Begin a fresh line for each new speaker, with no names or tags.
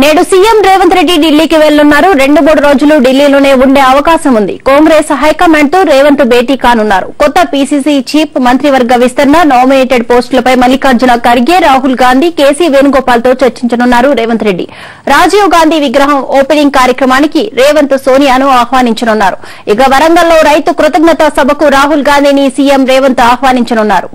నేడు సీఎం రేవంత్ రెడ్డి ఢిల్లీకి వెళ్ళున్నారు రెండు మూడు రోజులు ఢిల్లీలోనే ఉండే అవకాశం ఉంది. కాంగ్రెస్ హైకమాండ్తో రేవంత్ భేటీ కానున్నారు. కొత్త పీసీసీ చీఫ్ మంత్రివర్గ విస్తరణ నామినేటెడ్ పోస్టులపై మల్లికార్జున ఖర్గే రాహుల్ గాంధీ కేసీ వేణుగోపాల్తో చర్చించనున్నారు రేవంత్ రెడ్డి. రాజీవ్ గాంధీ విగ్రహం ఓపెనింగ్ కార్యక్రమానికి రేవంత్ సోనియాను ఆహ్వానించనున్నారు. ఇక వరంగల్లో రైతు కృతజ్ఞతా సభకు రాహుల్ గాంధీని సీఎం రేవంత్ ఆహ్వానించనున్నారు.